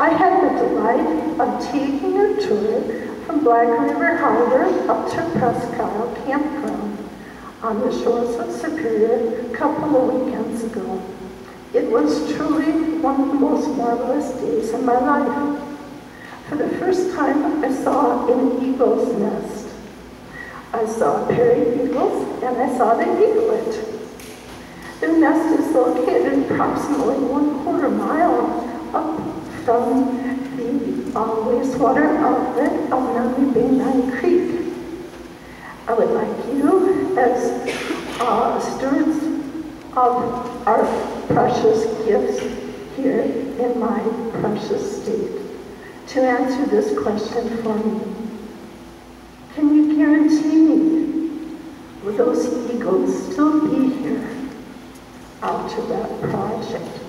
I had the delight of taking a tour from Black River Harbor up to Isle Campground on the shores of Superior a couple of weekends ago. It was truly one of the most marvelous days of my life. For the first time, I saw an eagle's nest. I saw prairie eagles and I saw the eaglet. Their nest is located approximately one quarter from the uh, wastewater of Maumee Bay Nine Creek. I would like you, as uh, stewards of our precious gifts here in my precious state, to answer this question for me. Can you guarantee me, will those eagles still be here after that project?